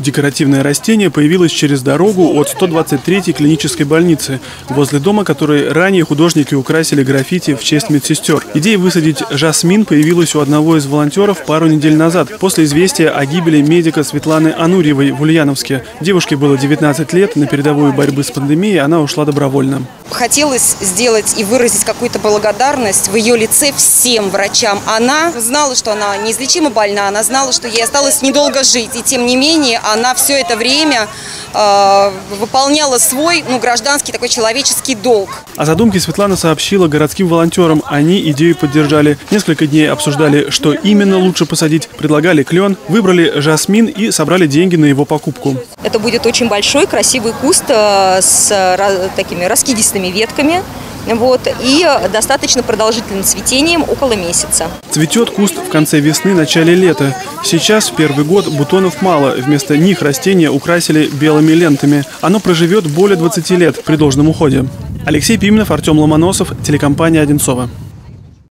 Декоративное растение появилось через дорогу от 123-й клинической больницы, возле дома, который ранее художники украсили граффити в честь медсестер. Идея высадить жасмин появилась у одного из волонтеров пару недель назад, после известия о гибели медика Светланы Анурьевой в Ульяновске. Девушке было 19 лет, на передовую борьбы с пандемией она ушла добровольно. Хотелось сделать и выразить какую-то благодарность в ее лице всем врачам. Она знала, что она неизлечимо больна, она знала, что ей осталось недолго жить. И тем не менее, она все это время э, выполняла свой ну, гражданский такой человеческий долг. О задумке Светлана сообщила городским волонтерам. Они идею поддержали. Несколько дней обсуждали, что именно лучше посадить. Предлагали клен, выбрали жасмин и собрали деньги на его покупку. Это будет очень большой, красивый куст э, с такими раскидистыми ветками вот, и достаточно продолжительным цветением около месяца. Цветет куст в конце весны, начале лета. Сейчас, в первый год, бутонов мало. Вместо них растения украсили белыми лентами. Оно проживет более 20 лет при должном уходе. Алексей Пименов, Артем Ломоносов, телекомпания «Одинцова».